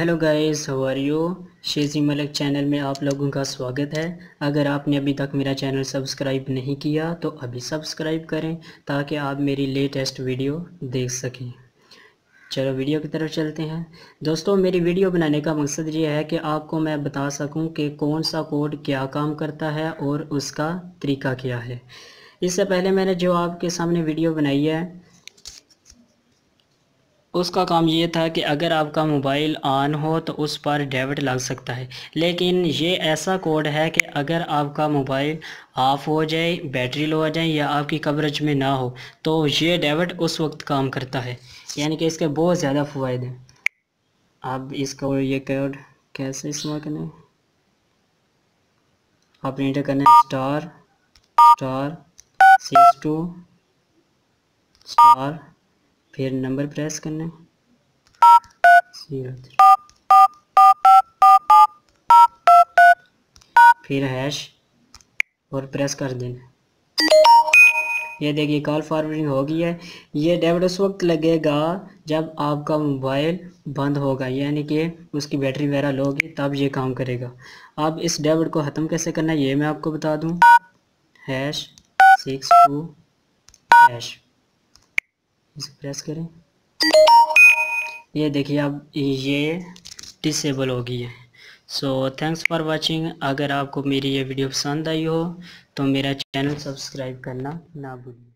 Hello guys how are you Shezi Malik channel में आप लोगों का स्वागत है। अगर आपने अभी तक मेरा चैनल सब्सक्राइब नहीं किया तो अभी सब्सक्राइब करें ताकि आप मेरी लेटेस्ट वीडियो देख सकें। चलो वीडियो की तरफ़ चलते हैं। दोस्तों, मेरी वीडियो बनाने का मकसद ये है कि आपको मैं बता सकूँ कि कौन सा कोड क्या काम करता है और उसका तरीका क्या है। इससे पहले मैंने जो आपके सामने वीडियो बनाई है उसका काम ये था कि अगर आपका मोबाइल ऑन हो तो उस पर डेबिट लग सकता है। लेकिन ये ऐसा कोड है कि अगर आपका मोबाइल ऑफ़ हो जाए, बैटरी लो आ जाए या आपकी कवरेज में ना हो तो ये डेबिट उस वक्त काम करता है। यानी कि इसके बहुत ज़्यादा फ़ायदे हैं। आप इसको ये कोड कैसे इस्तेमाल करना है? आप इंटर करना है star star, six two, star फिर नंबर प्रेस करना है। फिर हैश और प्रेस कर देना। ये देखिए, कॉल फॉरवर्डिंग हो गई है। ये डेबिट उस वक्त लगेगा जब आपका मोबाइल बंद होगा, यानी कि उसकी बैटरी वगैरह लो होगी तब ये काम करेगा। अब इस डेबिट को ख़त्म कैसे करना है, ये मैं आपको बता दूँ। Hash, six two, hash. इसे प्रेस करें। ये देखिए अब ये डिसेबल हो गई है। सो थैंक्स फॉर वाचिंग अगर आपको मेरी ये वीडियो पसंद आई हो तो मेरा चैनल सब्सक्राइब करना ना भूलिए